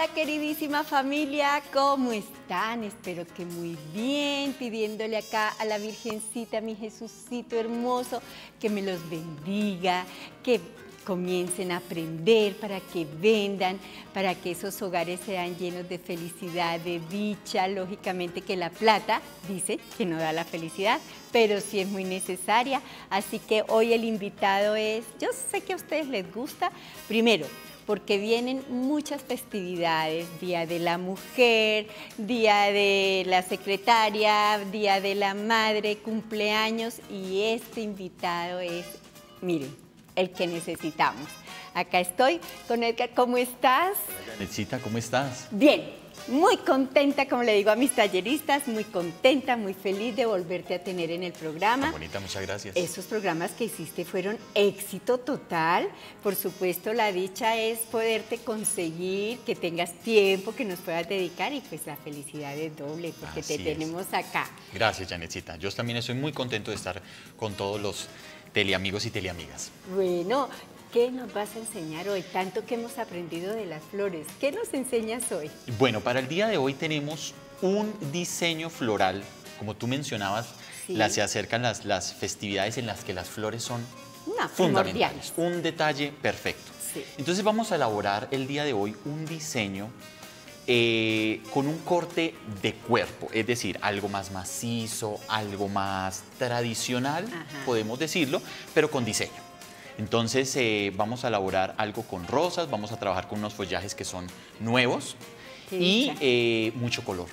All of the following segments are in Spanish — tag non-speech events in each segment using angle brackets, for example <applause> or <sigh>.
Hola queridísima familia, ¿cómo están? Espero que muy bien, pidiéndole acá a la Virgencita, mi Jesucito hermoso, que me los bendiga, que comiencen a aprender, para que vendan, para que esos hogares sean llenos de felicidad, de dicha. Lógicamente que la plata, dice, que no da la felicidad, pero sí es muy necesaria. Así que hoy el invitado es, yo sé que a ustedes les gusta, primero, porque vienen muchas festividades, Día de la Mujer, Día de la Secretaria, Día de la Madre, cumpleaños y este invitado es, miren, el que necesitamos. Acá estoy con Edgar, ¿cómo estás? ¿cómo estás? Bien, muy contenta, como le digo a mis talleristas, muy contenta, muy feliz de volverte a tener en el programa. bonita, muchas gracias. Esos programas que hiciste fueron éxito total. Por supuesto, la dicha es poderte conseguir, que tengas tiempo, que nos puedas dedicar y pues la felicidad es doble porque te tenemos acá. Gracias, Janetcita. Yo también estoy muy contento de estar con todos los teleamigos y teleamigas. Bueno, ¿Qué nos vas a enseñar hoy? Tanto que hemos aprendido de las flores. ¿Qué nos enseñas hoy? Bueno, para el día de hoy tenemos un diseño floral. Como tú mencionabas, se acercan las, las, festividades en las que las flores son fundamentales. Un detalle perfecto. Entonces vamos a elaborar el día de hoy un diseño eh, con un corte de cuerpo, es decir, algo más macizo, algo más tradicional, podemos decirlo, pero con diseño. Entonces eh, vamos a elaborar algo con rosas, vamos a trabajar con unos follajes que son nuevos y eh, mucho color.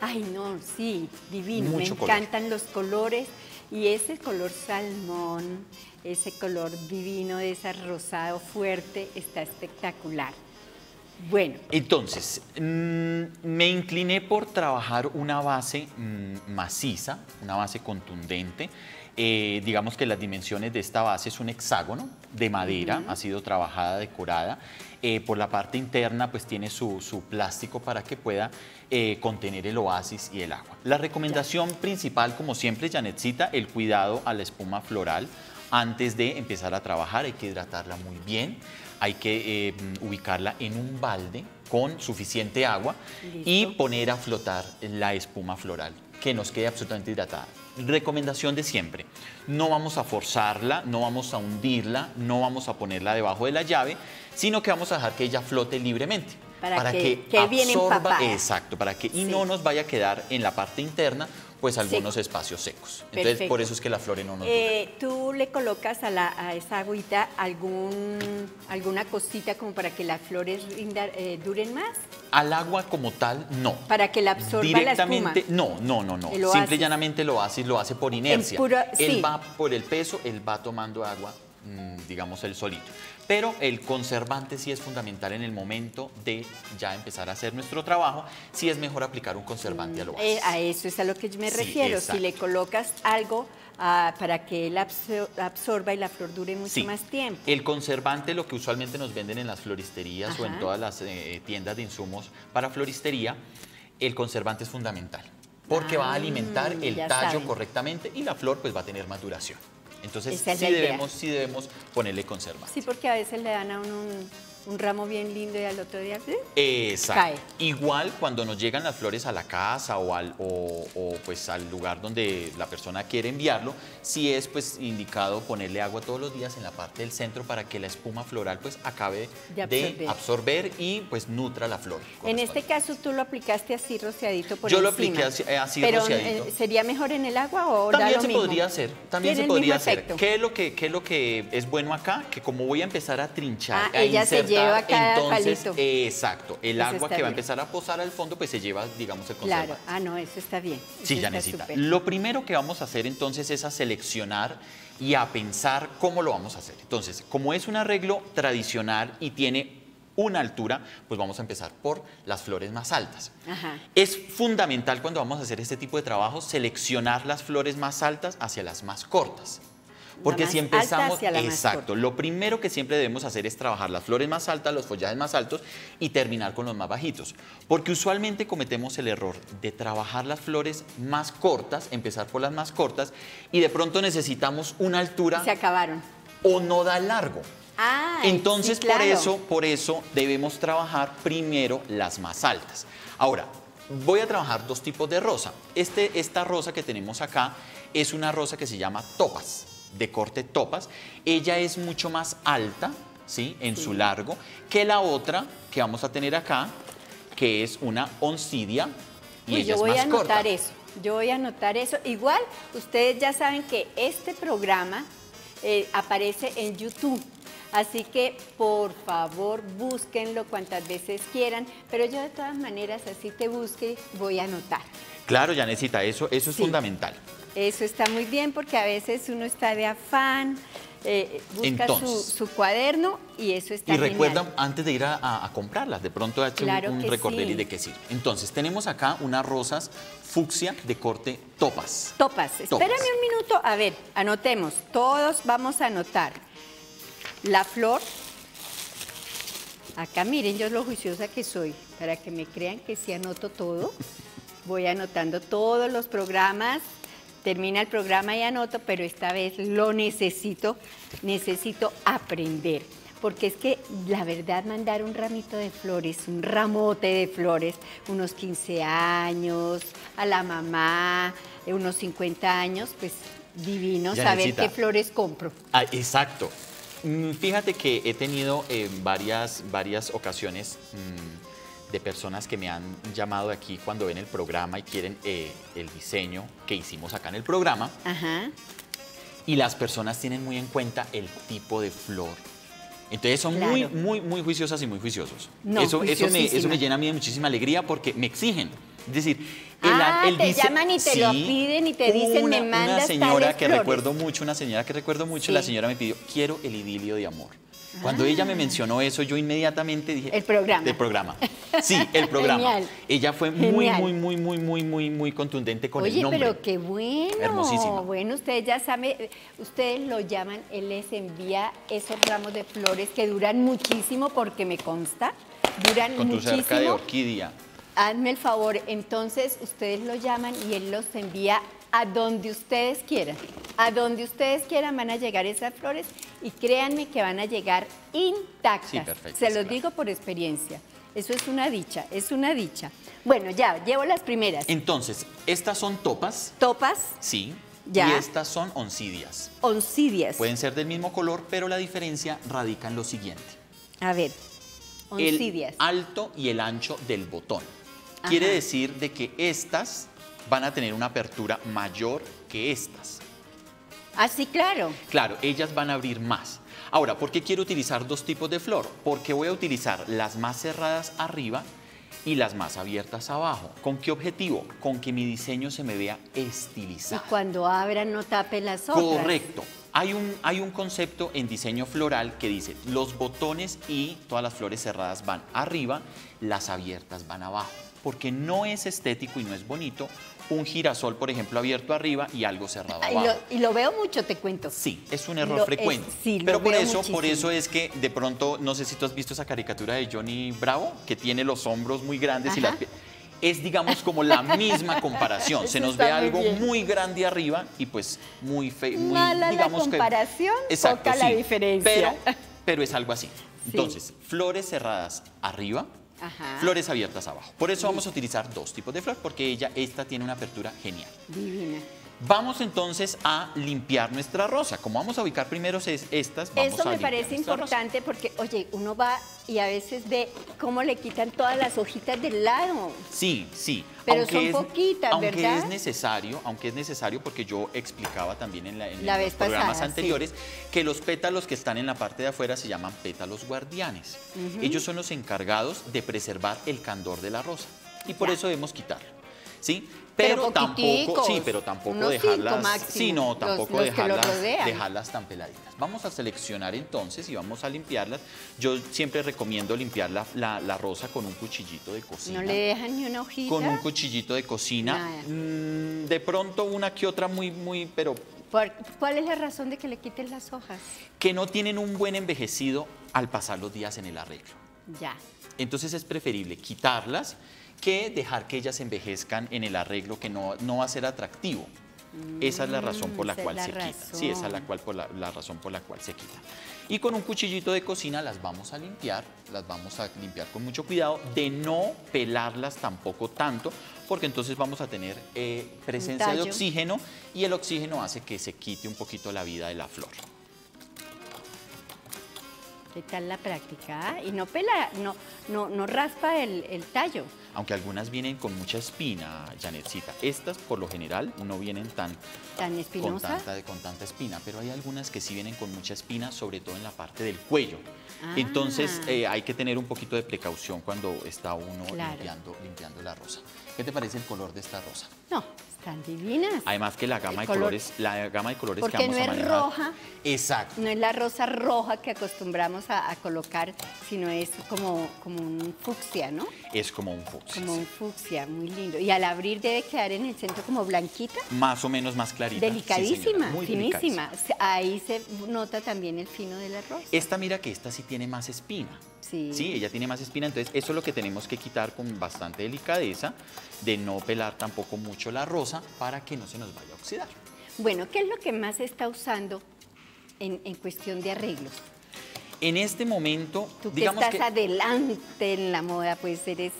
Ay, no, sí, divino. Me encantan los colores y ese color salmón, ese color divino de ese rosado fuerte está espectacular. Bueno. Entonces, mm, me incliné por trabajar una base mm, maciza, una base contundente. Eh, digamos que las dimensiones de esta base es un hexágono de madera, ha sido trabajada, decorada. Eh, por la parte interna pues tiene su, plástico para que pueda eh, contener el oasis y el agua. La recomendación principal, como siempre, Janetcita, el cuidado a la espuma floral. Antes de empezar a trabajar hay que hidratarla muy bien, hay que ubicarla en un balde con suficiente agua y poner a flotar la espuma floral que nos quede absolutamente hidratada. Recomendación de siempre, no vamos a forzarla, no vamos a hundirla, no vamos a ponerla debajo de la llave, sino que vamos a dejar que ella flote libremente. Para, que, que, absorba, exacto, para que y no nos vaya a quedar en la parte interna pues algunos espacios secos. Entonces, por eso es que la flor no nos eh, ¿Tú le colocas a, la, a, esa agüita algún, alguna cosita como para que las flores eh, duren más? Al agua como tal, no. ¿Para que la absorba Directamente, la espuma? No, no, no, no. Simple y llanamente lo hace, lo hace por inercia. él va por el peso, él va tomando agua, mm, digamos, el solito pero el conservante sí es fundamental en el momento de ya empezar a hacer nuestro trabajo, sí es mejor aplicar un conservante a lo eh, a eso es a lo que yo me refiero, si le colocas algo ah, para que él absorba y la flor dure mucho más tiempo. El conservante, lo que usualmente nos venden en las floristerías o en todas las eh, tiendas de insumos para floristería, el conservante es fundamental porque va a ah, alimentar el tallo correctamente y la flor pues va a tener más duración. Entonces sí debemos, sí debemos ponerle conserva. Sí, porque a veces le dan a uno un, un ramo bien lindo y al otro día Exacto. Igual cuando nos llegan las flores a la casa o al, o, pues al lugar donde la persona quiere enviarlo, sí es pues indicado ponerle agua todos los días en la parte del centro para que la espuma floral pues acabe de absorber, y pues nutra la flor. En este caso tú lo aplicaste así rociadito por Yo lo apliqué así, eh, Pero, rociadito. Eh, ¿Sería mejor en el agua o También se mismo? podría hacer, también se podría hacer. ¿Qué es, lo que, ¿Qué es lo que es bueno acá? Que como voy a empezar a trinchar, ah, ella se lleva entonces, exacto, el agua que va a empezar a posar al fondo, pues se lleva, digamos, el conservante. Claro, ah, no, eso está bien. Sí, ya necesita. Lo primero que vamos a hacer entonces es a seleccionar y a pensar cómo lo vamos a hacer. Entonces, como es un arreglo tradicional y tiene una altura, pues vamos a empezar por las flores más altas. Es fundamental cuando vamos a hacer este tipo de trabajo seleccionar las flores más altas hacia las más cortas. Porque si empezamos, exacto, lo primero que siempre debemos hacer es trabajar las flores más altas, los follajes más altos y terminar con los más bajitos. Porque usualmente cometemos el error de trabajar las flores más cortas, empezar por las más cortas y de pronto necesitamos una altura. Se acabaron. O no da largo. Ah, Entonces, sí, por claro. eso, por eso debemos trabajar primero las más altas. Ahora, voy a trabajar dos tipos de rosa. Este, esta rosa que tenemos acá es una rosa que se llama topas, de corte topas. Ella es mucho más alta, ¿sí? En su largo, que la otra que vamos a tener acá, que es una oncidia y Uy, ella yo es voy más a anotar corta. eso. Yo voy a anotar eso. Igual, ustedes ya saben que este programa eh, aparece en YouTube. Así que, por favor, búsquenlo cuantas veces quieran. Pero yo, de todas maneras, así te busque, voy a anotar. Claro, ya necesita eso, eso es Sí. fundamental. Eso está muy bien porque a veces uno está de afán, eh, busca su, Entonces. su cuaderno y eso está Y genial. recuerda antes de ir a, a- a comprarlas, de pronto un- Claro un, que recordel y sí. de qué sirve. Entonces, tenemos acá unas rosas fucsia de corte topas. Topas, Topas. espérame un minuto. A ver, anotemos. Todos vamos a anotar. La flor. Acá miren yo lo juiciosa que soy, para que me crean que sí anoto todo. Voy anotando todos los programas. Termina el programa y anoto, pero esta vez lo necesito, necesito aprender. Porque es que la verdad mandar un ramito de flores, un ramote de flores, unos 15 años, a la mamá, eh, unos 50 años, pues divino saber qué flores compro. Ah, exacto. Mm, Fíjate que he tenido eh, varias, varias ocasiones mm, de personas que me han llamado aquí cuando ven el programa y quieren eh, el diseño que hicimos acá en el programa. Ajá. Y las personas tienen muy en cuenta el tipo de flor. Entonces son Claro. muy, muy, muy juiciosas y muy juiciosos. No, eso, eso, me, eso me llena a mí de muchísima alegría porque me exigen. Es decir, Ah, te dise- llaman y te lo piden y te dicen, una, "Me mandas Una señora tales que flores". recuerdo mucho, una señora que recuerdo mucho, Sí. la señora me pidió, quiero el idilio de amor. Cuando ella me mencionó eso, yo inmediatamente dije... El programa. El programa. Sí, el programa. Genial. Ella fue muy, muy, muy, muy, muy, muy, muy contundente con el Oye, nombre. pero qué bueno. Hermosísima. Bueno, ustedes ya saben, ustedes lo llaman, él les envía esos ramos de flores que duran muchísimo porque me consta, duran Con tu muchísimo. cerca de orquídea. Hazme el favor, entonces ustedes lo llaman y él los envía a donde ustedes quieran. A donde ustedes quieran van a llegar esas flores y créanme que van a llegar intactas. Sí, perfectas, Se los claro. digo por experiencia. Eso es una dicha, es una dicha. Bueno, ya, llevo las primeras. Entonces, estas son topas, Topas, sí, Ya. y estas son oncidias. oncidias. Pueden ser del mismo color, pero la diferencia radica en lo siguiente. A ver, El oncidias. alto y el ancho del botón. Quiere decir de que estas van a tener una apertura mayor que estas. Ah, sí, claro. Claro, ellas van a abrir más. Ahora, ¿por qué quiero utilizar dos tipos de flor? Porque voy a utilizar las más cerradas arriba y las más abiertas abajo. ¿Con qué objetivo? Con que mi diseño se me vea Y estilizado. cuando abran no tape las otras. Correcto. Hay un, hay un concepto en diseño floral que dice los botones y todas las flores cerradas van arriba, las abiertas van abajo. Porque no es estético y no es bonito un girasol, por ejemplo, abierto arriba y algo cerrado Y abajo. lo, y lo veo mucho, te cuento. Sí, es un error Lo- frecuente. es- sí, lo Pero por veo eso, por muchísimo. eso es que de pronto, no sé si tú has visto esa caricatura de Johnny Bravo, que tiene los hombros muy grandes y Ajá. las pie- es digamos como la misma <laughs> comparación. Se nos ve está algo muy grande arriba y pues muy feo. Mala la digamos que- comparación, Exacto, poca la sí, diferencia. Pero, pero es algo así. <laughs> Sí. Entonces, flores cerradas arriba, Ajá. flores abiertas abajo. Por eso vamos a utilizar dos tipos de flor, porque ella, esta tiene una apertura genial. Divina. Vamos entonces a limpiar nuestra rosa. Como vamos a ubicar primero es- estas, vamos Eso a me parece rosa. importante porque, oye, uno va y a veces ve cómo le quitan todas las hojitas del lado. Sí, sí. Pero son poquitas, aunque ¿verdad? es necesario, aunque es necesario, porque yo explicaba también en, la- en La los programas pasada, anteriores que los pétalos que están en la parte de afuera se llaman pétalos guardianes. Ellos son los encargados de preservar el candor de la rosa y por Ya. eso debemos quitarlo. ¿Sí? Pero Pero, tampoco, sí, pero tampoco dejarlas, máximo, sí, no, los- tampoco los dejarlas, dejarlas tan peladitas. Vamos a seleccionar entonces y vamos a limpiarlas. Yo siempre recomiendo limpiar la, la- la rosa con un cuchillito de cocina No le dejan ni una hojita. con un cuchillito de cocina. Mm, de pronto una que otra muy, muy, pero ¿Por- ¿Cuál es la razón de que le quiten las hojas? que no tienen un buen envejecido al pasar los días en el arreglo. Ya. Entonces es preferible quitarlas que dejar que ellas envejezcan en el arreglo que no, no va a ser atractivo. Esa es la razón por la es cual la se quita. Sí, esa es la, cual, por la, la razón por la cual se quita. Y con un cuchillito de cocina las vamos a limpiar, las vamos a limpiar con mucho cuidado, de no pelarlas tampoco tanto, porque entonces vamos a tener eh, presencia de oxígeno y el oxígeno hace que se quite un poquito la vida de la flor. ¿Qué tal la práctica? ah? Y no pela, no, no, no raspa el, el tallo. Aunque algunas vienen con mucha espina, Janetcita. Estas, por lo general, no vienen tan Tan con tanta, con tanta espina, pero hay algunas que sí vienen con mucha espina, sobre todo en la parte del cuello. Ah. Entonces eh, hay que tener un poquito de precaución cuando está uno Claro. limpiando, limpiando la rosa. ¿Qué te parece el color de esta rosa? No, están divinas. Además que la gama de color- colores, la gama de colores Porque que vamos no a es manejar. roja. Exacto. No es la rosa roja que acostumbramos a, a colocar, sino es como, como un fucsia, ¿no? Es como un fucsia. Como un fucsia, muy lindo. Y al abrir debe quedar en el centro como blanquita, Más o menos más clarita. Delicadísima, muy finísima. delicadísima. Ahí se nota también el fino del arroz. Esta mira que esta sí tiene más espina. Sí. Sí, ella tiene más espina, entonces eso es lo que tenemos que quitar con bastante delicadeza, de no pelar tampoco mucho la rosa para que no se nos vaya a oxidar. Bueno, ¿qué es lo que más se está usando en, en cuestión de arreglos? En este momento, Tú que digamos estás que, adelante en la moda, pues eres...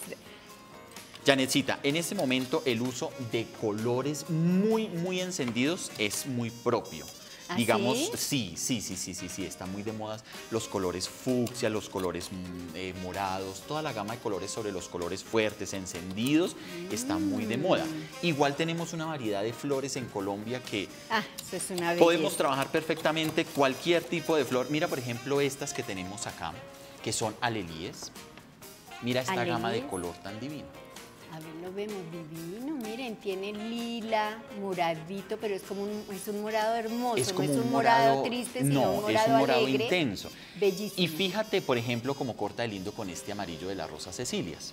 Janetcita, en este momento el uso de colores muy, muy encendidos es muy propio. ¿Ah, Digamos, sí? sí, sí, sí, sí, sí, está muy de moda los colores fucsia, los colores mm, eh, morados, toda la gama de colores sobre los colores fuertes, encendidos, está muy de moda. Mm. Igual tenemos una variedad de flores en Colombia que Ah, es una. Podemos trabajar perfectamente cualquier tipo de flor. Mira, por ejemplo, estas que tenemos acá, que son alelíes. Mira esta gama de color tan divino. A ver, lo vemos divino, miren, tiene lila, moradito, pero es como un, es un morado hermoso, Es no como es un morado, triste, sino no, un morado, es un morado alegre, intenso. Bellísimo. Y fíjate, por ejemplo, cómo corta de lindo con este amarillo de la rosa Cecilias.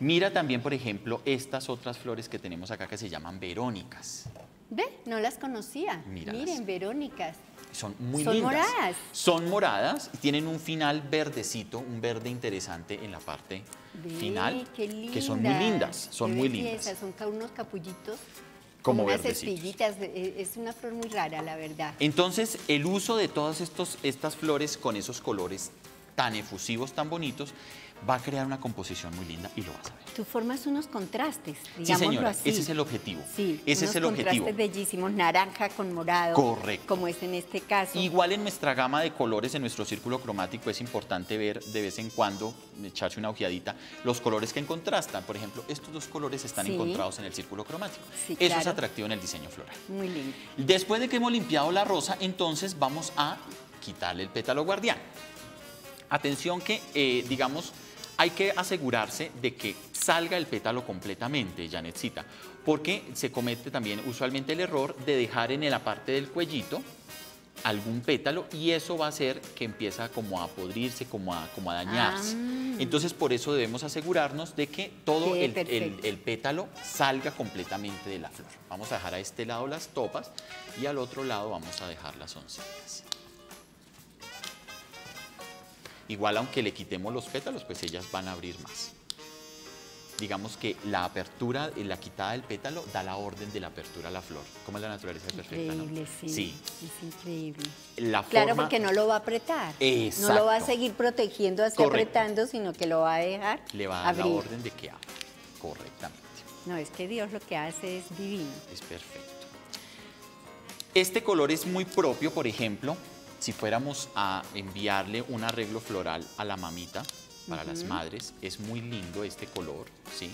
Mira también, por ejemplo, estas otras flores que tenemos acá que se llaman verónicas. Ve, no las conocía. Míralas. Miren, verónicas. Son muy Son lindas. moradas. Son moradas y tienen un final verdecito, un verde interesante en la parte final, que son muy lindas, son qué muy belleza, lindas. Son ca- unos capullitos, Como unas espiguitas. eh, Es una flor muy rara, la verdad. Entonces, el uso de todas estos, estas flores con esos colores tan efusivos, tan bonitos, va a crear una composición muy linda y lo vas a ver. Tú formas unos contrastes, Sí, digámoslo señora, así. ese es el objetivo. Sí, ese unos es el objetivo. contrastes bellísimos, naranja con morado. Correcto. Como es en este caso. Igual en nuestra gama de colores, en nuestro círculo cromático, es importante ver de vez en cuando, echarse una ojeadita, los colores que contrastan. Por ejemplo, estos dos colores están Sí. encontrados en el círculo cromático. Sí, Eso es atractivo en el diseño floral. Muy lindo. Después de que hemos limpiado la rosa, entonces vamos a quitarle el pétalo guardián. Atención que, eh, digamos, hay que asegurarse de que salga el pétalo completamente, Janetcita, porque se comete también usualmente el error de dejar en la parte del cuellito algún pétalo y eso va a hacer que empieza como a podrirse, como a, como a dañarse. Ah. Entonces por eso debemos asegurarnos de que todo el, el pétalo salga completamente de la flor. Vamos a dejar a este lado las topas y al otro lado vamos a dejar las oncillas. Igual aunque le quitemos los pétalos, pues ellas van a abrir más. Digamos que la apertura, y la quitada del pétalo da la orden de la apertura a la flor. ¿Cómo es la naturaleza de perfecta? no? Increíble, sí. Sí. Es increíble. La Claro, forma- porque no lo va a apretar. No Exacto. lo va a seguir protegiendo así Correcto. apretando, sino que lo va a dejar le va a dar la orden de que abra correctamente. No, es que Dios lo que hace es divino. Es perfecto. Este color es muy propio, por ejemplo, si fuéramos a enviarle un arreglo floral a la mamita, para las madres, es muy lindo este color, ¿sí?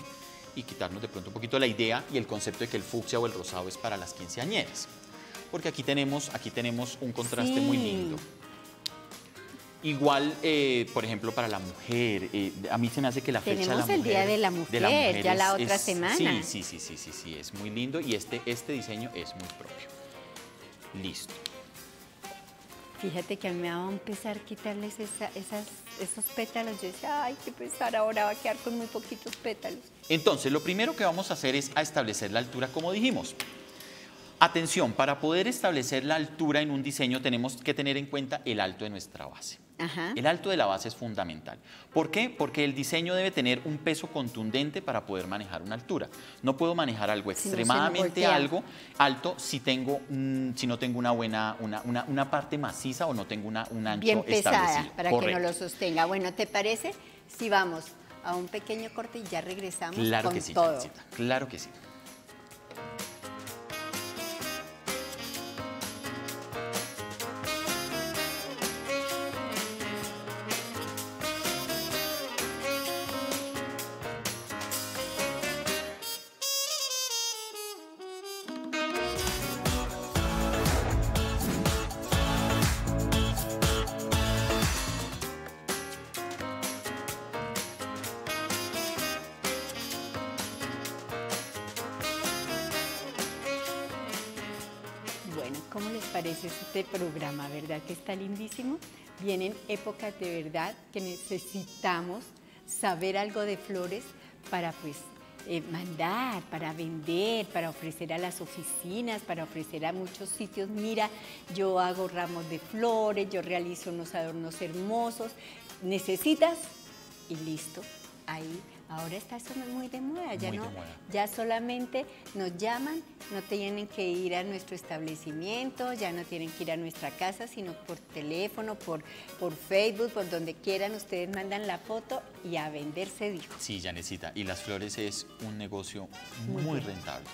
Y quitarnos de pronto un poquito la idea y el concepto de que el fucsia o el rosado es para las quinceañeras. Porque aquí tenemos, aquí tenemos un contraste muy lindo. Igual, eh, por ejemplo, para la mujer, eh, a mí se me hace que la fecha de la Tenemos mujer... el Día de la Mujer, ya la otra semana. Sí, sí, sí, sí, sí, sí, es muy lindo y este, este diseño es muy propio. Listo. Fíjate que a mí me va a empezar a quitarles esa- esas, esos pétalos. Yo decía, ay, qué pesar, ahora va a quedar con muy poquitos pétalos. Entonces, lo primero que vamos a hacer es a establecer la altura como dijimos. Atención, para poder establecer la altura en un diseño tenemos que tener en cuenta el alto de nuestra base. Ajá. El alto de la base es fundamental. ¿Por qué? Porque el diseño debe tener un peso contundente para poder manejar una altura. No puedo manejar algo Si extremadamente algo alto si tengo mm, si no tengo una buena una, una- una parte maciza o no tengo una, un ancho Bien pesada establecido. para que no lo sostenga. Bueno, ¿te parece si vamos a un pequeño corte y ya regresamos Claro con que sí, todo? Janesita, claro que sí. ¿Verdad que está lindísimo? Vienen épocas de verdad que necesitamos saber algo de flores para pues eh, mandar, para vender, para ofrecer a las oficinas, para ofrecer a muchos sitios. Mira, yo hago ramos de flores, yo realizo unos adornos hermosos. Necesitas y listo. Ahí, ahora está eso muy de moda, ya Muy no, ya solamente nos llaman, no tienen que ir a nuestro establecimiento, ya no tienen que ir a nuestra casa, sino por teléfono, por, por Facebook, por donde quieran, ustedes mandan la foto y a vender se dijo. Sí, Janecita, y las flores es un negocio Muy rentable.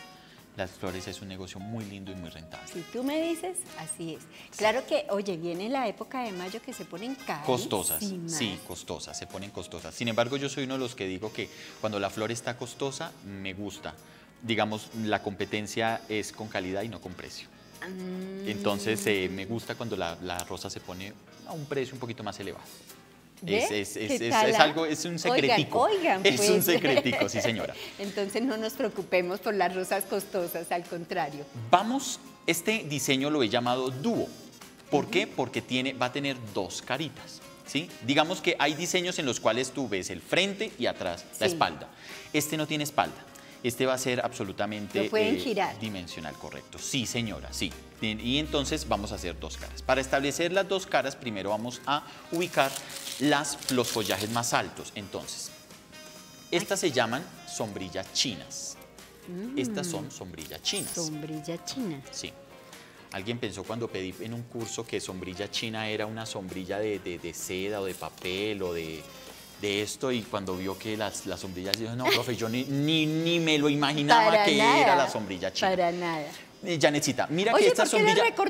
Las flores es un negocio muy lindo y muy rentable. Si tú me dices, así es. Claro que, oye, viene la época de mayo que se ponen carísimas. Costosas, sí, costosas, se ponen costosas. Sin embargo, yo soy uno de los que digo que cuando la flor está costosa, me gusta. Digamos, la competencia es con calidad y no con precio. Mm, Entonces, eh, me gusta cuando la, la rosa se pone a un precio un poquito más elevado. Es, es- es- ¿Qué es- ah? algo, es un Oigan, secretico. oigan, es un pues. secretico, sí <laughs> señora. Entonces no nos preocupemos por las rosas costosas, al contrario. Vamos, este diseño lo he llamado dúo. ¿Por qué? Porque tiene, va a tener dos caritas. ¿sí? Digamos que hay diseños en los cuales tú ves el frente y atrás la espalda. Este no tiene espalda. Este va a ser absolutamente Lo pueden girar. dimensional, correcto. Sí, señora, sí. Y entonces vamos a hacer dos caras. Para establecer las dos caras, primero vamos a ubicar las, los follajes más altos. Entonces, estas se llaman sombrillas chinas. Estas son sombrillas chinas. Sombrilla china. Sí. Alguien pensó cuando pedí en un curso que sombrilla china era una sombrilla de, de- de seda o de papel o de, de esto y cuando vio que las, las sombrillas, dijo, no, profe, yo ni, ni, ni me lo imaginaba Para que nada, era la sombrilla china. Para nada. Eh, Janetcita, mira Oye, que esta ¿por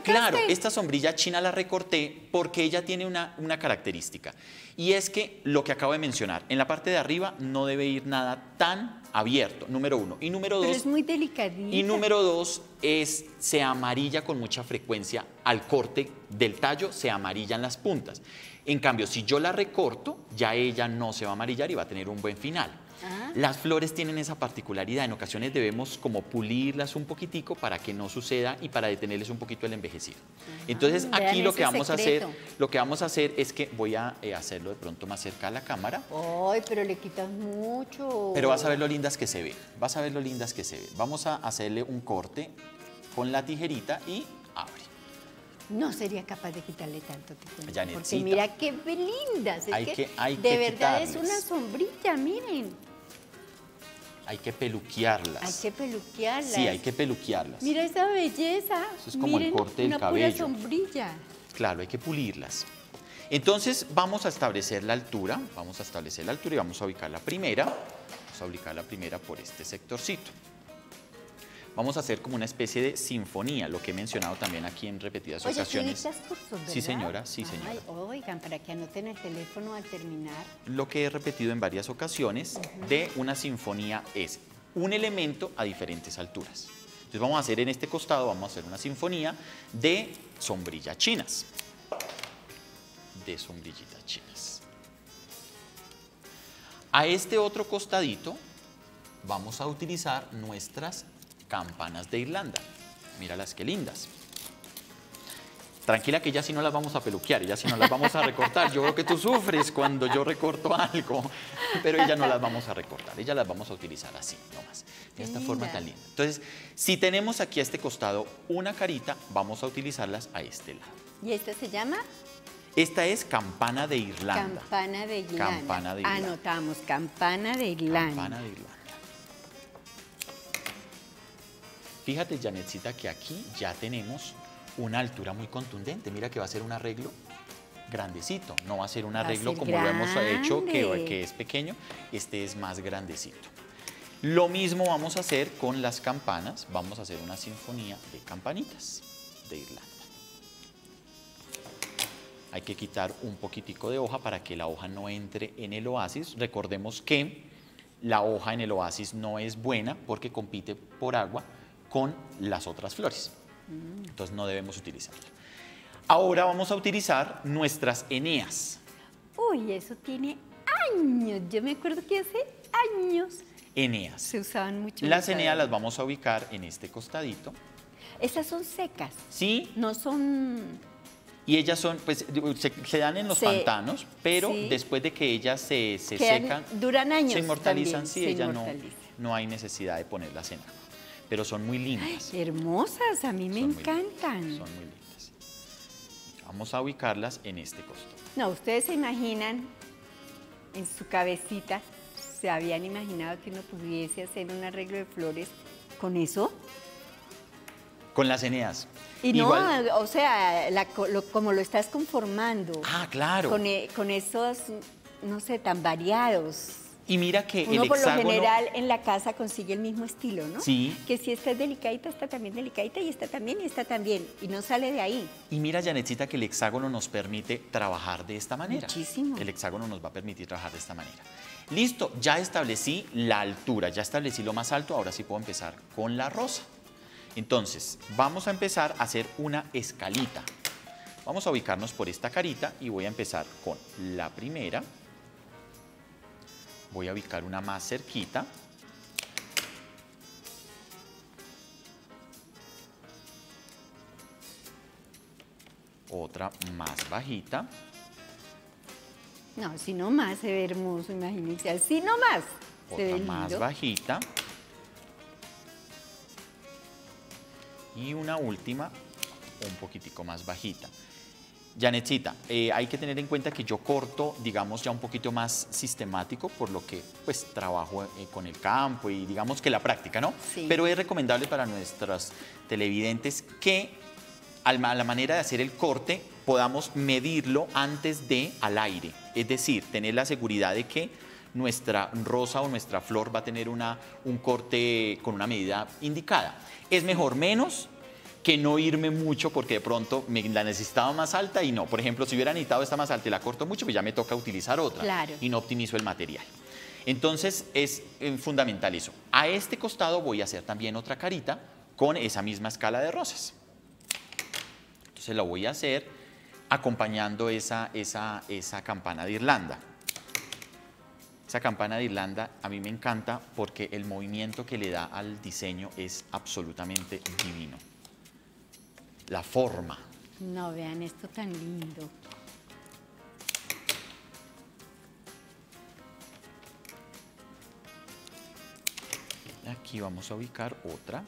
qué la sombrilla. Claro, esta sombrilla china la recorté porque ella tiene una, una característica. Y es que lo que acabo de mencionar, en la parte de arriba no debe ir nada tan abierto, número uno. Y número Pero dos, es muy delicadita. y número dos es se amarilla con mucha frecuencia al corte del tallo, se amarillan las puntas. En cambio, si yo la recorto, ya ella no se va a amarillar y va a tener un buen final. Ah. Las flores tienen esa particularidad, en ocasiones debemos como pulirlas un poquitico para que no suceda y para detenerles un poquito el envejecido. Entonces vean aquí lo que vamos a hacer, lo que vamos a hacer es que voy a eh, hacerlo de pronto más cerca a la cámara. Ay, pero le quitas mucho. Pero vas a ver lo lindas que se ven. Vas a ver lo lindas que se ven. Vamos a hacerle un corte con la tijerita y. No sería capaz de quitarle tanto, cuento. Porque mira qué lindas. Es Hay que, que- hay de que verdad es una sombrilla, miren. Hay que peluquearlas. Hay que peluquearlas. Sí, hay que peluquearlas. Mira esa belleza. Eso es como el corte del una cabello. Pura sombrilla. Claro, hay que pulirlas. Entonces vamos a establecer la altura. Vamos a establecer la altura y vamos a ubicar la primera. Vamos a ubicar la primera por este sectorcito. Vamos a hacer como una especie de sinfonía, lo que he mencionado también aquí en repetidas Oye, ocasiones. dictas cursos. Sí, señora, sí, señora. Ay, oigan, para que anoten el teléfono al terminar. lo que he repetido en varias ocasiones de una sinfonía es un elemento a diferentes alturas. Entonces vamos a hacer en este costado, vamos a hacer una sinfonía de sombrillas chinas. De sombrillitas chinas. A este otro costadito vamos a utilizar nuestras campanas de Irlanda. Míralas qué lindas. Tranquila que ya sí no las vamos a peluquear, ya sí no las vamos a recortar. Yo veo que tú sufres cuando yo recorto algo, pero ellas no las vamos a recortar, ellas las vamos a utilizar así, nomás, de esta forma tan linda. Entonces, si tenemos aquí a este costado una carita, vamos a utilizarlas a este lado. ¿Y esta se llama? Esta es campana de Irlanda. Campana de Irlanda. Campana de Irlanda. Anotamos, campana de Irlanda. Campana de Irlanda. Fíjate, Janetcita, que aquí ya tenemos una altura muy contundente. Mira que va a ser un arreglo grandecito, no va a ser un arreglo ser como lo hemos hecho, que, que es pequeño, este es más grandecito. Lo mismo vamos a hacer con las campanas, vamos a hacer una sinfonía de campanitas de Irlanda. Hay que quitar un poquitico de hoja para que la hoja no entre en el oasis. Recordemos que la hoja en el oasis no es buena porque compite por agua con las otras flores. Entonces no debemos utilizarla. Ahora vamos a utilizar nuestras eneas. Uy, eso tiene años. Yo me acuerdo que hace años Eneas. se usaban mucho. Las en eneas las vamos a ubicar en este costadito. Esas son secas, Sí, no son... y ellas son, pues se, se dan en los Se- pantanos, pero sí. después de que ellas se, se Quedan- secan, duran años se inmortalizan, también, sí, se ella no, no hay necesidad de ponerlas en agua. Pero son muy lindas. Hermosas, a mí me son muy encantan. lindas, son muy lindas. Vamos a ubicarlas en este costado. No, ustedes se imaginan en su cabecita, se habían imaginado que uno pudiese hacer un arreglo de flores con eso. Con las eneas. Y no, Igual- o sea, la lo- como lo estás conformando. Ah, claro. Con, e- con esos, no sé, tan variados. Y mira que Uno el por lo hexágono... general en la casa consigue el mismo estilo, ¿no? Sí. Que si esta es delicadita, está también delicadita y está también y está también. Y no sale de ahí. Y mira, Janetcita, que el hexágono nos permite trabajar de esta manera. Muchísimo. El hexágono nos va a permitir trabajar de esta manera. Listo, ya establecí la altura, ya establecí lo más alto, ahora sí puedo empezar con la rosa. Entonces, vamos a empezar a hacer una escalita. Vamos a ubicarnos por esta carita y voy a empezar con la primera. Voy a ubicar una más cerquita. Otra más bajita. No, si no más se ve hermoso, imagínense. Así no más. Se ve otra más lindo. bajita y una última un poquitico más bajita. Janetcita, eh, hay que tener en cuenta que yo corto, digamos, ya un poquito más sistemático, por lo que pues trabajo eh, con el campo y digamos que la práctica, ¿no? Sí. Pero es recomendable para nuestros televidentes que a la manera de hacer el corte podamos medirlo antes de al aire. Es decir, tener la seguridad de que nuestra rosa o nuestra flor va a tener una, un corte con una medida indicada. Es mejor menos que no irme mucho porque de pronto me la necesitaba más alta y no. Por ejemplo, si hubiera necesitado esta más alta y la corto mucho, pues ya me toca utilizar otra Claro. y no optimizo el material. Entonces es eh, fundamental eso. A este costado voy a hacer también otra carita con esa misma escala de rosas. Entonces la voy a hacer acompañando esa, esa, esa campana de Irlanda. Esa campana de Irlanda a mí me encanta porque el movimiento que le da al diseño es absolutamente divino. La forma. No, vean esto tan lindo. Aquí vamos a ubicar otra.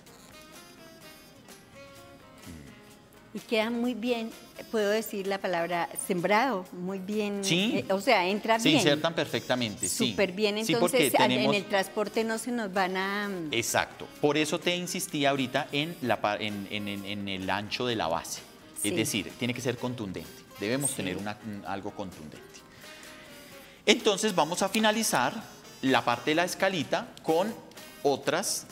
Y queda muy bien, puedo decir la palabra sembrado, muy bien. Sí. eh, o sea, entra Se bien. insertan perfectamente, sí. Súper bien, Sí, entonces al- en el transporte no se nos van a... Exacto. Por eso te insistí ahorita en, la, en, en- el ancho de la base. Sí. Es decir, tiene que ser contundente. Debemos Sí. tener una- un- algo contundente. Entonces vamos a finalizar la parte de la escalita con otras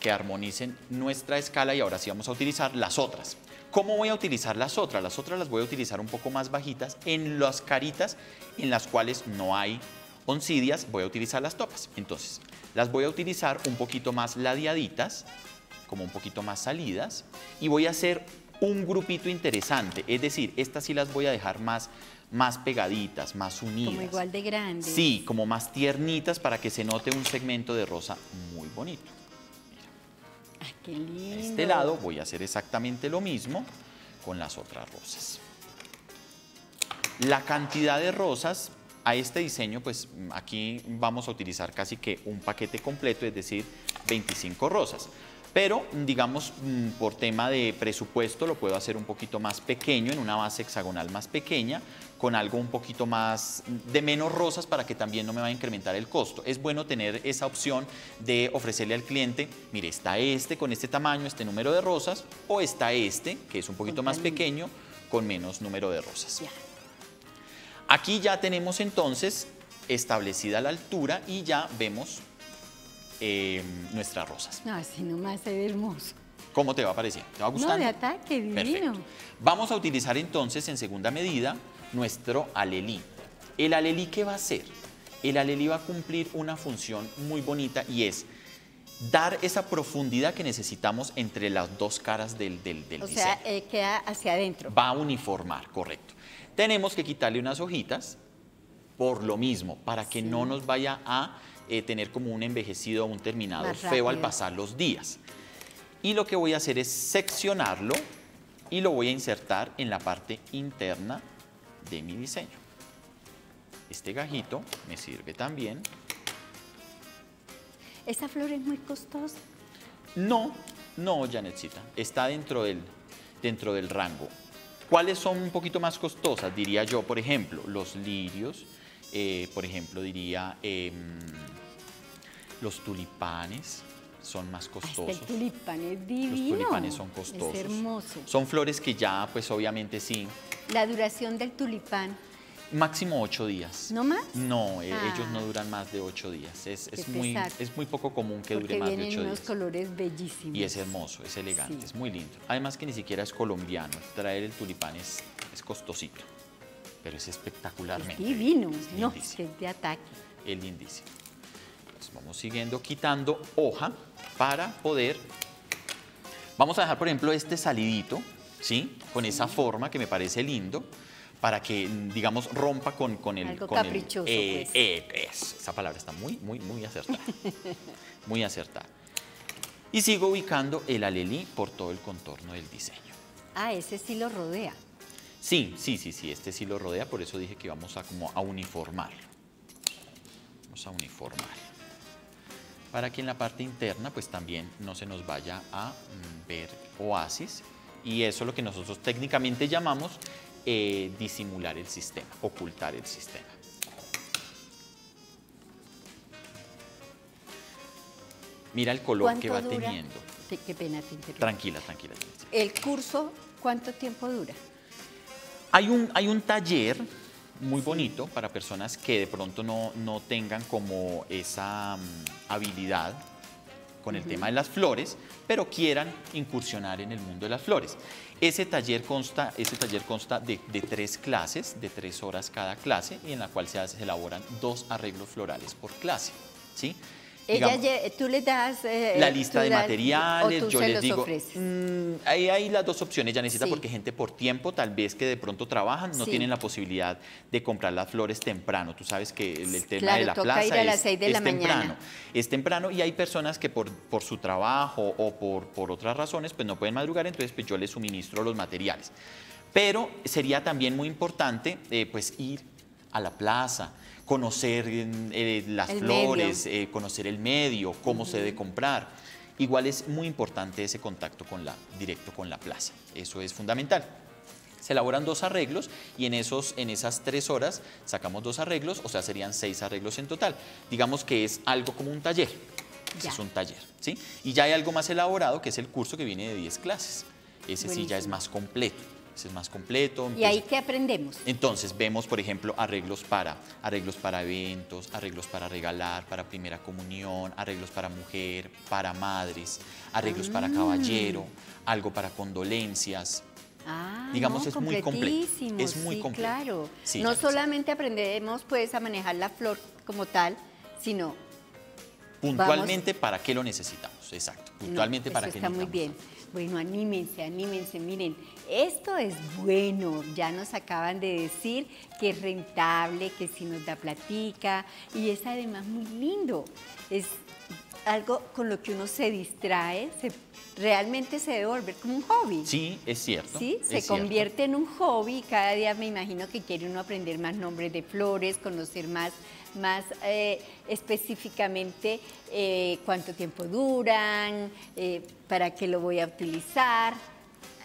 que armonicen nuestra escala y ahora sí vamos a utilizar las otras. ¿Cómo voy a utilizar las otras? Las otras las voy a utilizar un poco más bajitas en las caritas en las cuales no hay oncidias, voy a utilizar las topas. Entonces, las voy a utilizar un poquito más ladeaditas, como un poquito más salidas, y voy a hacer un grupito interesante. Es decir, estas sí las voy a dejar más, más pegaditas, más unidas. Como igual de grande. Sí, como más tiernitas para que se note un segmento de rosa muy bonito. Qué lindo. Este lado voy a hacer exactamente lo mismo con las otras rosas. La cantidad de rosas a este diseño, pues aquí vamos a utilizar casi que un paquete completo, es decir, 25 rosas. Pero, digamos, mm, por tema de presupuesto lo puedo hacer un poquito más pequeño, en una base hexagonal más pequeña, con algo un poquito más de menos rosas para que también no me va a incrementar el costo. Es bueno tener esa opción de ofrecerle al cliente, mire, está este con este tamaño, este número de rosas, o está este, que es un poquito más pequeño, con menos número de rosas. Aquí ya tenemos entonces establecida la altura y ya vemos eh, nuestras rosas. No, así nomás se ve hermoso. ¿Cómo te va pareciendo? ¿Te va gustando? No, de ataque, divino. Vamos a utilizar entonces en segunda medida nuestro alelí. ¿El alelí qué va a hacer? El alelí va a cumplir una función muy bonita y es dar esa profundidad que necesitamos entre las dos caras del, del, o sea, eh, queda hacia adentro. Va a uniformar, correcto. Tenemos que quitarle unas hojitas por lo mismo, para que no nos vaya a eh, tener como un envejecido o un terminado feo al pasar los días. Y lo que voy a hacer es seccionarlo y lo voy a insertar en la parte interna de mi diseño. Este gajito me sirve también. ¿Esa flor es muy costosa? No, no, Janetcita. Está dentro del, dentro del rango. ¿Cuáles son un poquito más costosas? Diría yo, por ejemplo, los lirios, eh, por ejemplo, diría em, los tulipanes, son más costosos. el tulipán es divino. Los tulipanes son costosos. Es hermoso. Son flores que ya, pues obviamente sí. La duración del tulipán. Máximo ocho días. ¿No más? No, eh, ellos no ah. duran más de ocho días. Es, muy, es muy poco común que dure más de ocho días. unos colores bellísimos. Y es hermoso, es elegante, es muy lindo. Además que ni siquiera es colombiano. Traer el tulipán es, es costosito, pero es espectacularmente. Es divino, no, es de ataque. Es lindísimo. vamos siguiendo quitando hoja para poder... Vamos a dejar, por ejemplo, este salidito, ¿sí? Con esa forma que me parece lindo para que, digamos, rompa con, con el... Algo con caprichoso, eh, pues. eh, esa palabra está muy, muy, muy acertada. <laughs> muy acertada. Y sigo ubicando el alelí por todo el contorno del diseño. Ah, ese sí lo rodea. Sí, sí, sí, sí, este sí lo rodea, por eso dije que vamos a como a uniformarlo. Vamos a uniformarlo para que en la parte interna pues también no se nos vaya a mm, ver oasis y eso es lo que nosotros técnicamente llamamos eh, disimular el sistema, ocultar el sistema. Mira el color que va teniendo. Qué pena Tranquila, tranquila. ¿El curso cuánto tiempo dura? Hay un, hay un taller muy bonito para personas que de pronto no, no tengan como esa mm, habilidad con el tema de las flores, pero quieran incursionar en el mundo de las flores. Ese taller consta, ese taller consta de, tres clases, de tres horas cada clase, y en la cual se, se elaboran dos arreglos florales por clase. ¿sí? Tú le das... Eh, la lista de materiales, yo les digo... Mm, ahí hay las dos opciones, ya necesita, porque gente por tiempo, tal vez que de pronto trabajan, no tienen la posibilidad de comprar las flores temprano. Tú sabes que el, tema de la plaza es, temprano. Es temprano y hay personas que por, por su trabajo o por, por otras razones, pues no pueden madrugar, entonces pues yo les suministro los materiales. Pero sería también muy importante, eh, pues ir a la plaza, conocer eh, las flores, eh, conocer el medio, cómo se debe comprar. Igual es muy importante ese contacto con la, directo con la plaza, eso es fundamental. Se elaboran dos arreglos y en, esos, en esas tres horas sacamos dos arreglos, o sea, serían seis arreglos en total. Digamos que es algo como un taller, es un taller, ¿sí? Y ya hay algo más elaborado que es el curso que viene de 10 clases. Ese sí ya es más completo es más completo. ¿Y ahí qué aprendemos? Entonces vemos, por ejemplo, arreglos para, arreglos para eventos, arreglos para regalar, para primera comunión, arreglos para mujer, para madres, arreglos para ah. caballero, algo para condolencias. Ah, Digamos, es muy completo. Es muy sí, completo. Claro. no solamente aprendemos pues a manejar la flor como tal, sino puntualmente para qué lo necesitamos. Exacto. Puntualmente para qué está muy bien. Bueno, anímense, anímense. Miren, esto es bueno. Ya nos acaban de decir que es rentable, que si nos da platica y es además muy lindo. Es algo con lo que uno se distrae, se, realmente se debe volver como un hobby. Sí, es cierto. Sí, es se cierto. convierte en un hobby cada día me imagino que quiere uno aprender más nombres de flores, conocer más, más eh, específicamente eh, cuánto tiempo duran, eh, para qué lo voy a utilizar.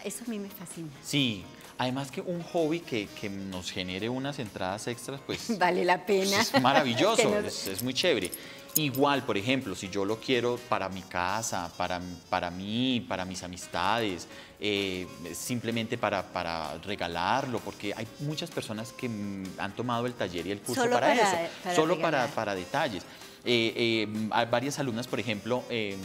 Eso a mí me fascina. Sí, además que un hobby que, que nos genere unas entradas extras, pues <laughs> Vale la pena. es maravilloso, <laughs> nos- es, es muy chévere. Igual, por ejemplo, si yo lo quiero para mi casa, para, para mí, para mis amistades, eh, simplemente para, para regalarlo, porque hay muchas personas que mm, han tomado el taller y el curso Solo para, para- eso, para solo para, detalles. Eh, eh, hay varias alumnas, por ejemplo, eh,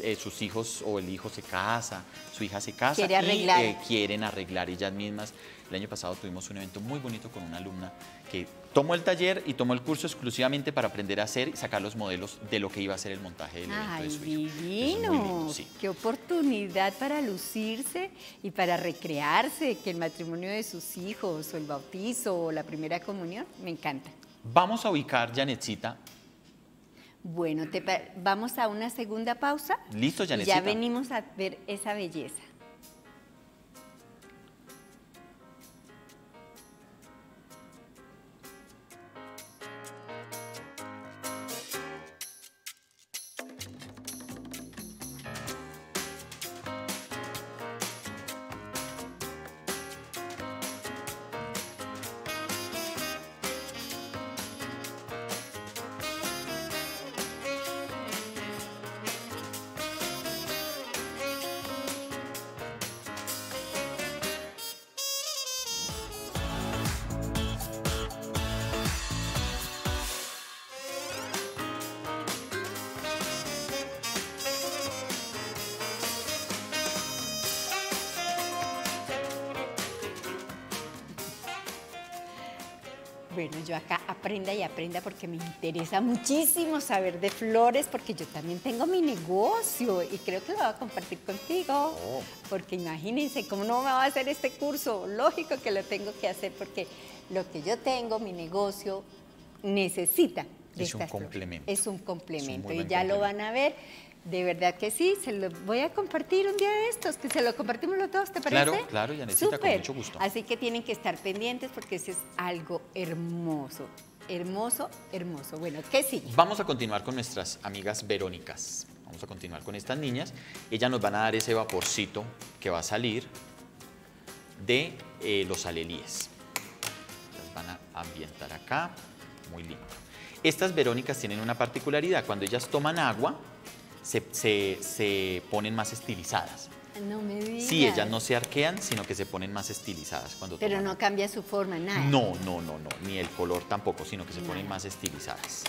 eh, sus hijos o el hijo se casa, su hija se casa Quiere y arreglar. quieren arreglar ellas mismas. El año pasado tuvimos un evento muy bonito con una alumna que tomó el taller y tomó el curso exclusivamente para aprender a hacer y sacar los modelos de lo que iba a ser el montaje del evento de Ay, su hijo. Es divino. lindo, sí. Qué oportunidad para lucirse y para recrearse, que el matrimonio de sus hijos o el bautizo o la primera comunión, me encanta. Vamos a ubicar, Janetcita. Bueno, te vamos a una segunda pausa. Listo, y Janetcita. Ya venimos a ver esa belleza. Bueno, yo acá aprenda y aprenda porque me interesa muchísimo saber de flores, porque yo también tengo mi negocio y creo que lo voy a compartir contigo. Oh. Porque imagínense, ¿cómo no me va a hacer este curso? Lógico que lo tengo que hacer porque lo que yo tengo, mi negocio, necesita de Es un estas flores. complemento. Es un complemento y ya lo van a ver. De verdad que sí, se lo voy a compartir un día de estos, que se lo compartimos los dos, ¿te parece? Claro, claro, Yanecita, con mucho gusto. Así que tienen que estar pendientes porque ese es algo hermoso, hermoso, hermoso. Bueno, ¿qué sigue? Vamos a continuar con nuestras amigas verónicas. Vamos a continuar con estas niñas. Ellas nos van a dar ese vaporcito que va a salir de eh, los alelíes. Las van a ambientar acá. Muy lindo. Estas verónicas tienen una particularidad. Cuando ellas toman agua, se, se- se ponen más estilizadas. No me digas. Sí, ellas no se arquean, sino que se ponen más estilizadas cuando Pero toman no cambia su forma, nada. No, no, no, no. Ni el color tampoco, sino que se ponen más estilizadas.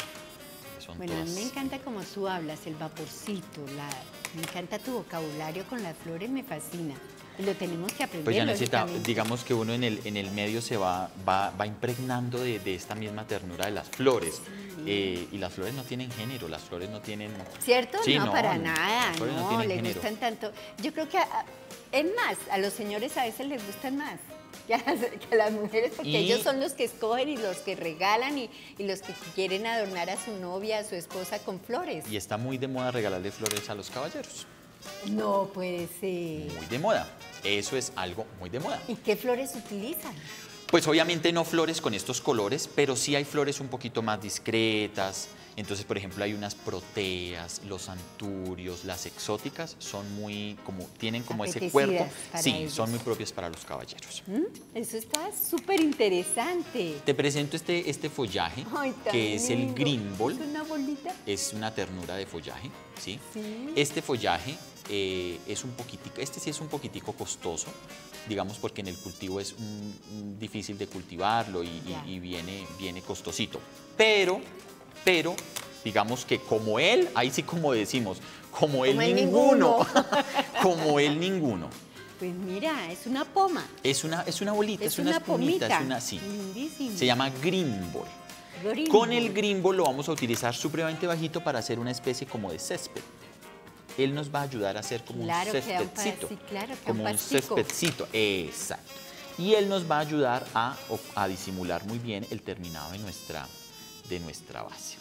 Son Bueno, a mí me encanta como tú hablas, el vaporcito, la, me encanta tu vocabulario con las flores, me fascina. Lo tenemos que aprender. Pues ya necesita, digamos que uno en el, en el medio se va, va, va impregnando de, de esta misma ternura de las flores. Eh, y las flores no tienen género, las flores no tienen... ¿Cierto? Sí, no, no, para no, nada, las flores no no, les género. gustan tanto. Yo creo que, a- es más, a los señores a veces les gustan más <laughs> que a las, que a las mujeres, porque Y- ellos son los que escogen y los que regalan y, y los que quieren adornar a su novia, a su esposa con flores. Y está muy de moda regalarle flores a los caballeros. No puede ser. Muy de moda. Eso es algo muy de moda. ¿Y qué flores utilizan? Pues obviamente no flores con estos colores, pero sí hay flores un poquito más discretas. Entonces, por ejemplo, hay unas proteas, los anturios, las exóticas, son muy, como, tienen como ese cuerpo. Sí, ellos. son muy propias para los caballeros. ¿Mm? Eso está súper interesante. Te presento este, este follaje, Ay, que es el lindo. green ball. ¿Es una bolita? Es una ternura de follaje, ¿sí? Sí. Este follaje eh, es un poquitico, este sí es un poquitico costoso, digamos porque en el cultivo es difícil de cultivarlo y, y- Ya. y viene, viene costosito. Pero, pero, digamos que como él, ahí sí como decimos, como él Como él ninguno, ninguno. <laughs> como él ninguno. Pues mira, es una poma. Es una, es una bolita, es, Es una, una espumita, pomita. es una, sí. Lindísimo. Se llama green ball. Green Con el green ball lo vamos a utilizar supremamente bajito para hacer una especie como de césped. Él nos va a ayudar a hacer como Claro, un céspedcito. sí, claro, como un céspedcito, exacto. Y él nos va a ayudar a, a disimular muy bien el terminado de nuestra, de nuestra base.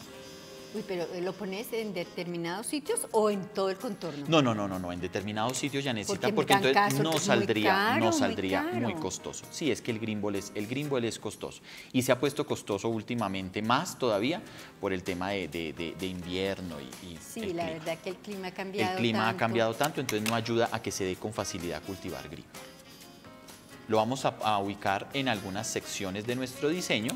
Uy, pero eh, ¿lo pones en determinados sitios o en todo el contorno? No, no, no, no, no, en determinados sitios, ya necesita, Porque entonces caso, no saldría, caro, no saldría muy, costoso. Sí, es que el Grimbol es, el Grimbol es costoso. Y se ha puesto costoso últimamente, más todavía, por el tema de, de- de- de invierno y, y Sí, el la clima. verdad que el clima ha cambiado El clima ha cambiado tanto, entonces no ayuda a que se dé con facilidad cultivar Grimbol. Lo vamos a, a ubicar en algunas secciones de nuestro diseño,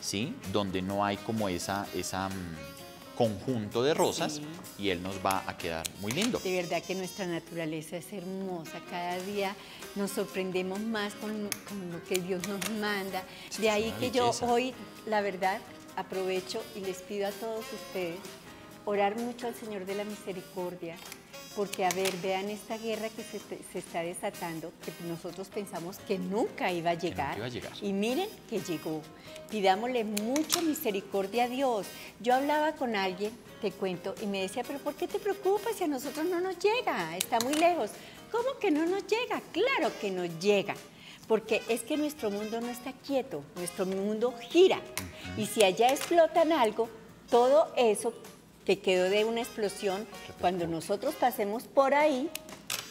¿sí? Donde no hay como esa, esa mm, conjunto de rosas Sí. y él nos va a quedar muy lindo. De verdad que nuestra naturaleza es hermosa. Cada día nos sorprendemos más con, con lo que Dios nos manda. Sí, De ahí que yo belleza. hoy, la verdad, aprovecho y les pido a todos ustedes orar mucho al Señor de la Misericordia. Porque, a ver, vean esta guerra que se, se está desatando, que nosotros pensamos que nunca iba a llegar. iba a llegar. Y miren que llegó. Pidámosle mucha misericordia a Dios. Yo hablaba con alguien, te cuento, y me decía, pero ¿por qué te preocupas si a nosotros no nos llega? Está muy lejos. ¿Cómo que no nos llega? Claro que nos llega. Porque es que nuestro mundo no está quieto, nuestro mundo gira. Y si allá explotan algo, todo eso que quedó de una explosión, cuando nosotros pasemos por ahí,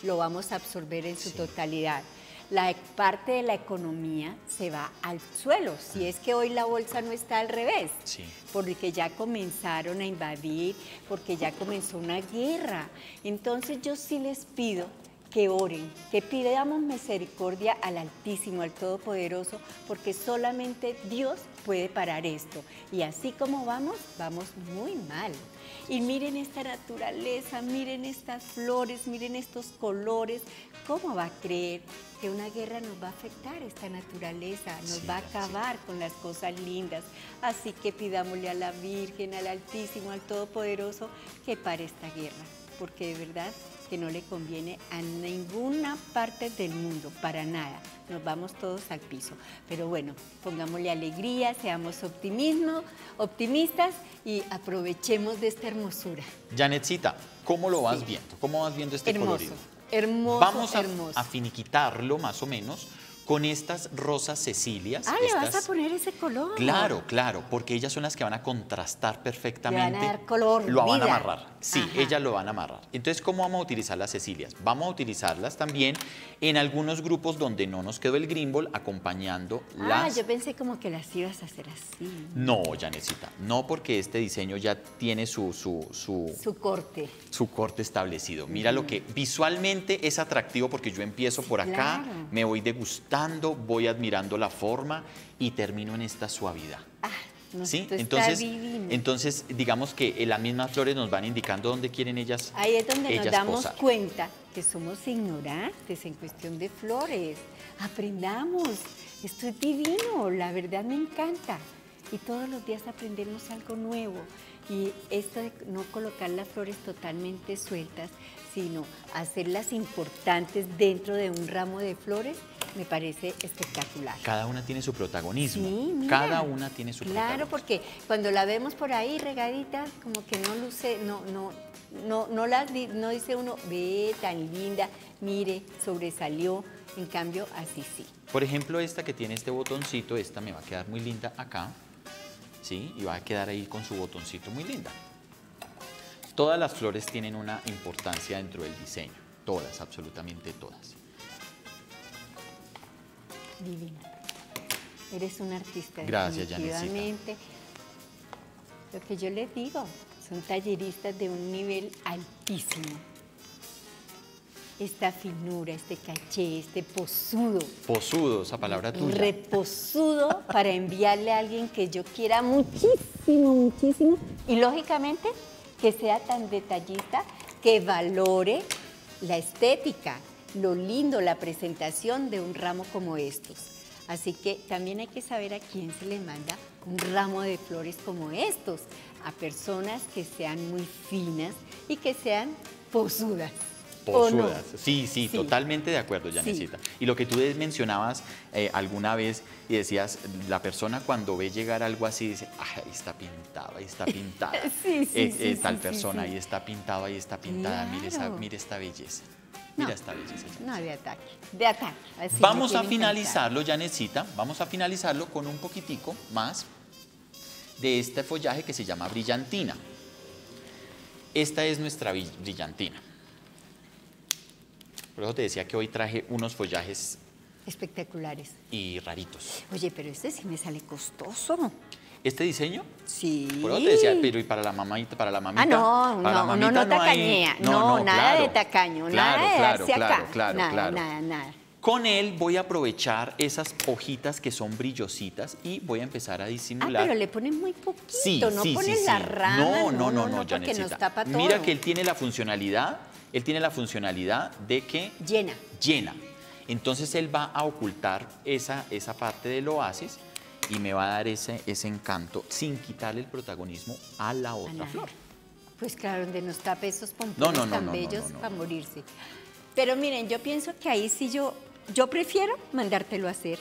lo vamos a absorber en su Sí. totalidad. La parte de la economía se va al suelo, si es que hoy la bolsa no está al revés, Sí. porque ya comenzaron a invadir, porque ya comenzó una guerra. Entonces yo sí les pido que oren, que pidamos misericordia al Altísimo, al Todopoderoso, porque solamente Dios puede parar esto. Y así como vamos, vamos muy mal. Y miren esta naturaleza, miren estas flores, miren estos colores. ¿Cómo va a creer que una guerra nos va a afectar esta naturaleza? Nos Sí, va a sí. acabar con las cosas lindas. Así que pidámosle a la Virgen, al Altísimo, al Todopoderoso, que pare esta guerra, porque de verdad que no le conviene a ninguna parte del mundo, para nada. Nos vamos todos al piso. Pero bueno, pongámosle alegría, seamos optimismo, optimistas y aprovechemos de esta hermosura. Janetcita, ¿cómo lo vas Sí. viendo? ¿Cómo vas viendo este Hermoso, colorido? hermoso, Vamos a, hermoso. a finiquitarlo más o menos con estas rosas cecilias. Ah, ¿le vas estas- a poner ese color? Claro, claro, porque ellas son las que van a contrastar perfectamente. dar color, Lo van a amarrar. Sí, Ajá. ellas lo van a amarrar. Entonces, ¿cómo vamos a utilizar las cecilias? Vamos a utilizarlas también en algunos grupos donde no nos quedó el grimbol acompañando Ah, las... yo pensé como que las ibas a hacer así. No, Janecita, no porque este diseño ya tiene su, su, su, Su corte. su corte establecido. Mira lo que visualmente es atractivo porque yo empiezo por acá, claro. me voy degustando, voy admirando la forma y termino en esta suavidad. Ah, no, ¿Sí? Entonces, entonces, digamos que eh, las mismas flores nos van indicando dónde quieren ellas. Ahí es donde nos damos posar. cuenta que somos ignorantes en cuestión de flores. Aprendamos. Esto es divino, la verdad me encanta. Y todos los días aprendemos algo nuevo. Y esto de no colocar las flores totalmente sueltas, sino hacerlas importantes dentro de un ramo de flores, me parece espectacular. Cada una tiene su protagonismo. Sí, mira. Cada una tiene su Claro, protagonismo. porque cuando la vemos por ahí regadita, como que no luce, no, no, no, no las no dice uno, ve tan linda, mire, sobresalió. En cambio, así sí. Por ejemplo, esta que tiene este botoncito, esta me va a quedar muy linda acá. ¿Sí? Y va a quedar ahí con su botoncito muy linda. Todas las flores tienen una importancia dentro del diseño. Todas, absolutamente todas. Divina. Eres un artista. Gracias, definitivamente. Lo que yo les digo, son talleristas de un nivel altísimo. Esta finura, este caché, este posudo, Posudo, esa palabra tuya. reposudo para enviarle a alguien que yo quiera muchísimo, muchísimo. Y lógicamente que sea tan detallista que valore la estética, lo lindo, la presentación de un ramo como estos. Así que también hay que saber a quién se le manda un ramo de flores como estos, a personas que sean muy finas y que sean posudas. Posudas. Sí, sí, Sí. totalmente de acuerdo, Janecita. Y lo que tú mencionabas eh, alguna vez y decías, la persona cuando ve llegar algo así dice, ay, ahí está pintada, ahí está pintada. <laughs> Sí, sí, Eh, sí, eh, sí, tal persona, ahí está pintado, ahí está pintada. Mire, esa, mire esta belleza. Mira No. belleza. Janecita. No, de ataque, de ataque. Vamos a finalizarlo, Janecita, vamos a finalizarlo con un poquitico más de este follaje que se llama brillantina. esta es nuestra brillantina. Por eso te decía que hoy traje unos follajes Espectaculares. y raritos. Oye, pero este sí me sale costoso. ¿Este diseño? Sí. Por eso te decía, pero y para la mamita, para la mamita. Ah, no, Para la no, no, mamita no hay- tacañea. No, nada de tacaño, Claro, nada de claro, darse acá. claro, nada, claro. nada, nada. Con él voy a aprovechar esas hojitas que son brillositas y voy a empezar a Ah, disimular. pero le ponen muy poquito, Sí, no sí, pones sí, la rama. No, no, no, no, porque nos tapa todo. Mira que él tiene la funcionalidad, él tiene la funcionalidad de que Llena. llena. Entonces él va a ocultar esa, esa parte del oasis y me va a dar ese, ese encanto sin quitarle el protagonismo a la otra flor. Pues claro, donde nos tape esos pompones No, no, no, tan bellos para morirse. Pero miren, yo pienso que ahí sí yo, yo prefiero mandártelo a hacer.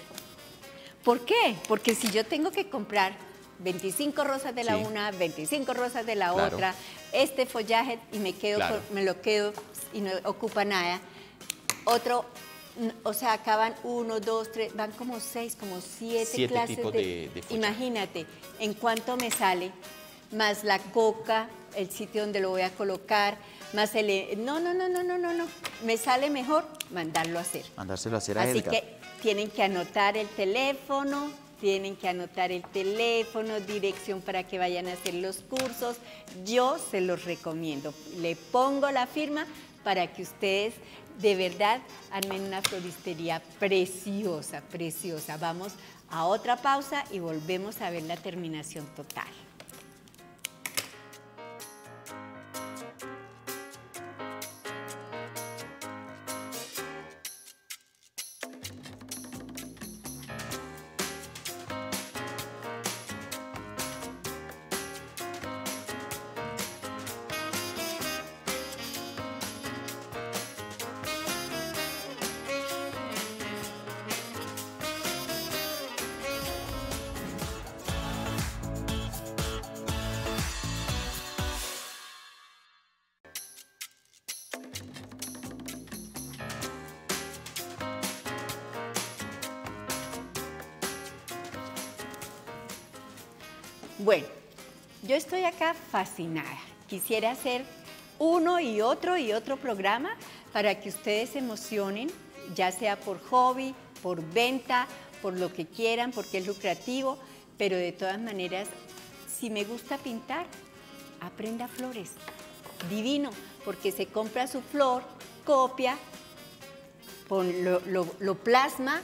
¿Por qué? Porque si yo tengo que comprar 25 rosas de la Sí. una, 25 rosas de la Claro. otra, este follaje y me quedo Claro. con- me lo quedo y no ocupa nada. Otro, o sea, acaban uno, dos, tres, van como seis, como siete, Siete clases tipos de-. Imagínate, en cuánto me sale, más la coca, el sitio donde lo voy a colocar, más el... e, No, no, no, no, no, no, no. Me sale mejor mandarlo a hacer. Mandárselo a hacer a Así que tienen que anotar el teléfono, tienen que anotar el teléfono, dirección para que vayan a hacer los cursos. Yo se los recomiendo. Le pongo la firma para que ustedes de verdad armen una floristería preciosa, preciosa. Vamos a otra pausa y volvemos a ver la terminación total. Bueno, yo estoy acá fascinada. Quisiera hacer uno y otro y otro programa para que ustedes se emocionen, ya sea por hobby, por venta, por lo que quieran, porque es lucrativo, pero de todas maneras, si me gusta pintar, aprenda flores. Divino, porque se compra su flor, copia, lo, lo- lo plasma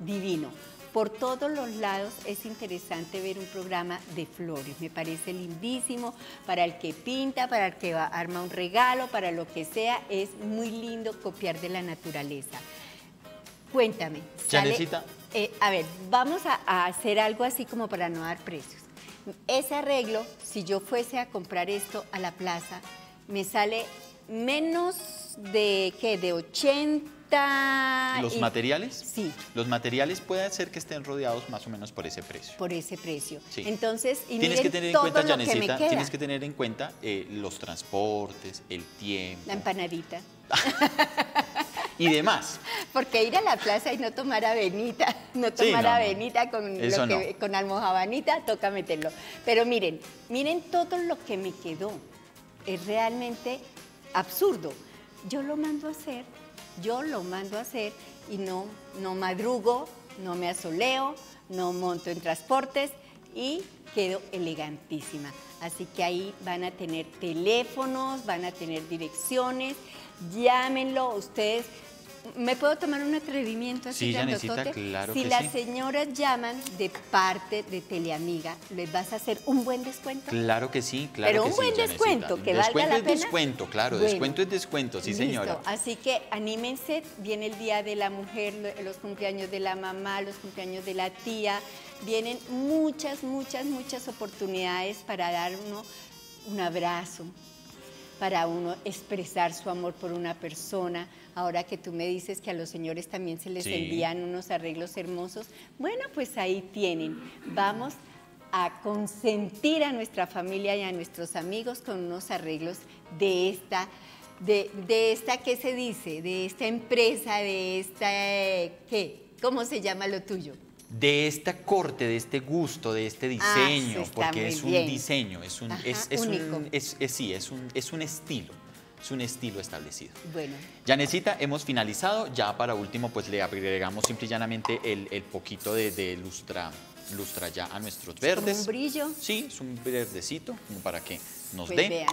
divino. Por todos los lados es interesante ver un programa de flores. Me parece lindísimo para el que pinta, para el que va- arma un regalo, para lo que sea. Es muy lindo copiar de la naturaleza. Cuéntame. Janecita. eh, a ver, vamos a, a hacer algo así como para no dar precios. Ese arreglo, si yo fuese a comprar esto a la plaza, me sale menos de, ¿qué? De 80... ¿Los y- materiales? Sí, Los materiales puede ser que estén rodeados más o menos por ese precio. por ese precio. Sí. Entonces, y tienes que tener en cuenta, que tienes que tener en cuenta eh, los transportes, el tiempo La empanadita. <laughs> y demás. Porque ir a la plaza y no tomar avenita, no Sí, tomar no, no. avenita con, lo Eso que- no. con almojabanita, toca meterlo. Pero miren, miren todo lo que me quedó. Es realmente absurdo. Yo lo mando a hacer, yo lo mando a hacer y no, no madrugo, no me asoleo, no monto en transportes y quedo elegantísima. Así que ahí van a tener teléfonos, van a tener direcciones, llámenlo ustedes. ¿Me puedo tomar un atrevimiento así Sí, Janecita, claro Si que las sí. señoras llaman de parte de Teleamiga, ¿les vas a hacer un buen descuento? Claro que sí, claro Pero que un sí, buen Janecita. descuento, que valga descuento la es pena. descuento, claro, Bueno, descuento es descuento, sí Listo. señora. Así que anímense, viene el Día de la Mujer, lo- los cumpleaños de la mamá, los cumpleaños de la tía, vienen muchas, muchas, muchas oportunidades para dar uno un abrazo, para uno expresar su amor por una persona. Ahora que tú me dices que a los señores también se les Sí. envían unos arreglos hermosos, bueno, pues ahí tienen. Vamos a consentir a nuestra familia y a nuestros amigos con unos arreglos de esta, de, de esta, ¿qué se dice? De esta empresa, de esta, eh, ¿qué? ¿Cómo se llama lo tuyo? De este corte, de este gusto, de este Ah, diseño, sí, porque es un bien. diseño, es un, Ajá, es, es un- es- es- sí, es un, es un estilo, es un estilo establecido. Bueno, Janecita, hemos finalizado. Ya para último, pues le agregamos simple y llanamente el, el poquito de, de lustra, lustra ya a nuestros como verdes. un brillo. Sí, es un verdecito, como para que nos Pues dé. vean,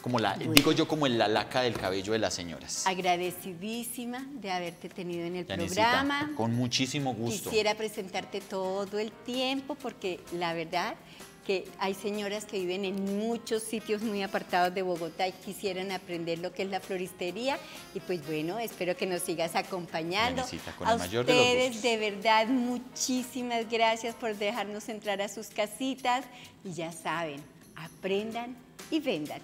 Como la, Bueno. digo yo, como en la laca del cabello de las señoras. agradecidísima de haberte tenido en el programa. con muchísimo gusto. Quisiera presentarte todo el tiempo porque la verdad que hay señoras que viven en muchos sitios muy apartados de Bogotá y quisieran aprender lo que es la floristería y pues bueno, espero que nos sigas acompañando. Con a el mayor de ustedes gustos. de verdad muchísimas gracias por dejarnos entrar a sus casitas y ya saben, aprendan y vendan.